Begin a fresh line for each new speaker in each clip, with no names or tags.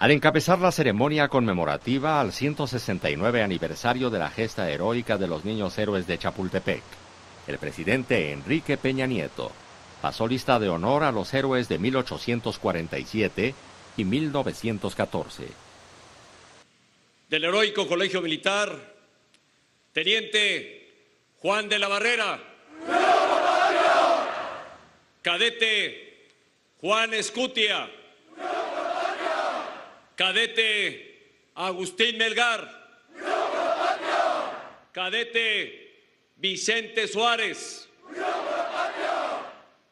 Al encabezar la ceremonia conmemorativa al 169 aniversario de la gesta heroica de los niños héroes de Chapultepec, el presidente Enrique Peña Nieto pasó lista de honor a los héroes de 1847 y 1914.
Del heroico Colegio Militar, Teniente Juan de la Barrera. Cadete Juan Escutia. Cadete Agustín Melgar. Cadete Vicente Suárez.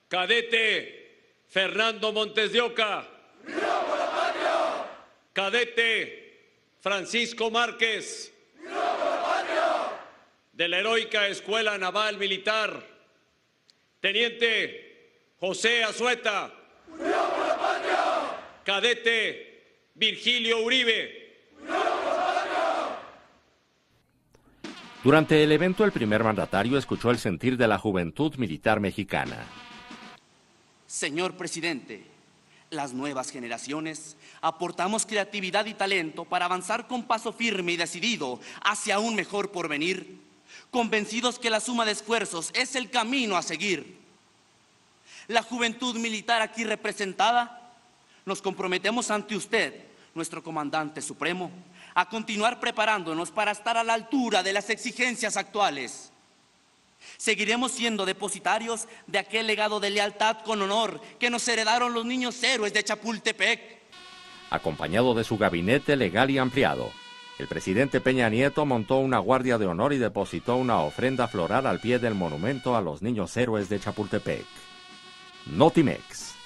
Cadete Fernando Montes de Oca. Cadete Francisco Márquez. De la heroica Escuela Naval Militar. Teniente José Azueta. Cadete Virgilio Uribe.
Durante el evento, el primer mandatario escuchó el sentir de la juventud militar mexicana.
Señor presidente, las nuevas generaciones aportamos creatividad y talento para avanzar con paso firme y decidido hacia un mejor porvenir, convencidos que la suma de esfuerzos es el camino a seguir. La juventud militar aquí representada nos comprometemos ante usted nuestro comandante supremo, a continuar preparándonos para estar a la altura de las exigencias actuales. Seguiremos siendo depositarios de aquel legado de lealtad con honor que nos heredaron los niños héroes de Chapultepec.
Acompañado de su gabinete legal y ampliado, el presidente Peña Nieto montó una guardia de honor y depositó una ofrenda floral al pie del monumento a los niños héroes de Chapultepec. Notimex.